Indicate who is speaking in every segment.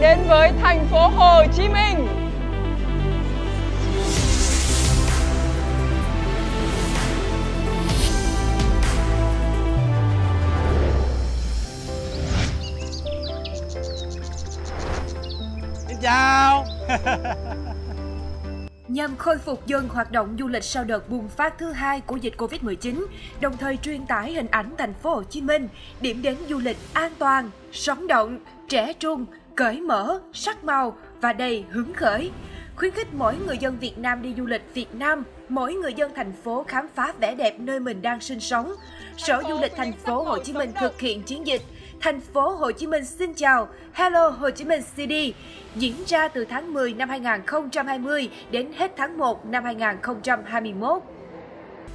Speaker 1: đến với thành phố Hồ Chí Minh.
Speaker 2: Xin chào
Speaker 3: Nhằm khôi phục dần hoạt động du lịch sau đợt bùng phát thứ hai của dịch Covid-19, đồng thời truyền tải hình ảnh thành phố Hồ Chí Minh, điểm đến du lịch an toàn, sống động, trẻ trung, cởi mở, sắc màu và đầy hứng khởi. Khuyến khích mỗi người dân Việt Nam đi du lịch Việt Nam, mỗi người dân thành phố khám phá vẻ đẹp nơi mình đang sinh sống. Sở Du lịch thành phố Hồ Chí Minh thực hiện chiến dịch Thành phố Hồ Chí Minh xin chào, Hello Hồ Chí Minh City diễn ra từ tháng 10 năm 2020 đến hết tháng 1 năm 2021.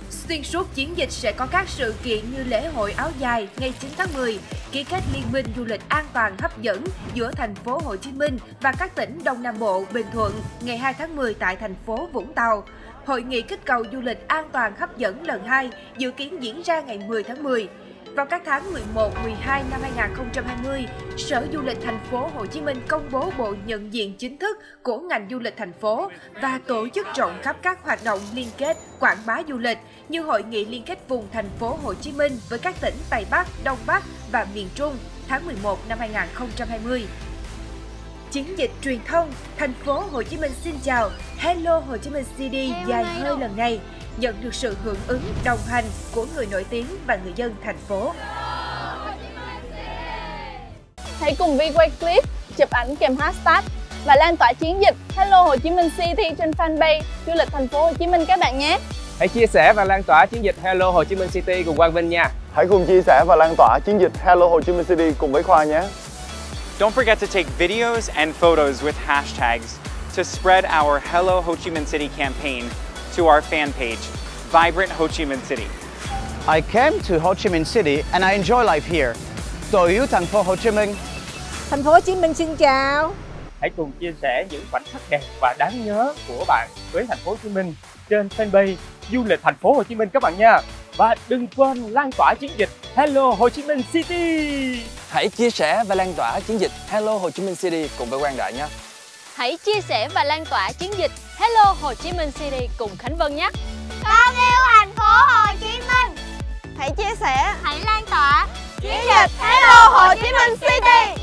Speaker 3: Xuyên suốt chiến dịch sẽ có các sự kiện như lễ hội áo dài ngày 9 tháng 10, ký kết liên minh du lịch an toàn hấp dẫn giữa thành phố Hồ Chí Minh và các tỉnh Đông Nam Bộ, Bình Thuận ngày 2 tháng 10 tại thành phố Vũng Tàu. Hội nghị kích cầu du lịch an toàn hấp dẫn lần 2 dự kiến diễn ra ngày 10 tháng 10. Vào các tháng 11, 12 năm 2020, Sở Du lịch thành phố Hồ Chí Minh công bố bộ nhận diện chính thức của ngành du lịch thành phố và tổ chức rộng khắp các hoạt động liên kết quảng bá du lịch như hội nghị liên kết vùng thành phố Hồ Chí Minh với các tỉnh Tây Bắc, Đông Bắc và miền Trung tháng 11 năm 2020. Chiến dịch truyền thông Thành phố Hồ Chí Minh xin chào Hello Hồ Chí Minh City dài hơi lần này nhận được sự hưởng ứng đồng hành của người nổi tiếng và người dân thành phố.
Speaker 4: Hãy cùng Vi quay clip, chụp ảnh kèm hashtag và lan tỏa chiến dịch Hello Hồ Chí Minh City trên fanpage du lịch thành phố Hồ Chí Minh các bạn nhé.
Speaker 5: Hãy chia sẻ và lan tỏa chiến dịch Hello Hồ Chí Minh City cùng Quang Vinh nha.
Speaker 6: Hãy cùng chia sẻ và lan tỏa chiến dịch Hello Hồ Chí Minh City cùng với Khoa nhé.
Speaker 7: Don't forget to take videos and photos with hashtags to spread our Hello Ho Chi Minh City campaign to our fan page, Vibrant Ho Chi Minh City.
Speaker 2: I came to Ho Chi Minh City and I enjoy life here. Tôi yêu thành phố Hồ Chí Minh.
Speaker 8: Thành phố Hồ Chí Minh xin chào.
Speaker 9: Hãy cùng chia sẻ những khoảnh khắc đẹp và đáng nhớ của bạn với thành phố Hồ Chí Minh trên fanpage du lịch thành phố Hồ Chí Minh các bạn nha. Và đừng quên lan tỏa chiến dịch Hello Hồ Chí Minh City.
Speaker 5: Hãy chia sẻ và lan tỏa chiến dịch Hello Hồ Chí Minh City cùng với Quang Đại nhé.
Speaker 4: Hãy chia sẻ và lan tỏa chiến dịch Hello Hồ Chí Minh City cùng Khánh Vân nhé.
Speaker 8: Con yêu thành phố Hồ Chí Minh.
Speaker 4: Hãy chia sẻ,
Speaker 8: Hãy lan tỏa
Speaker 4: chiến dịch Hello Hồ Chí Minh City.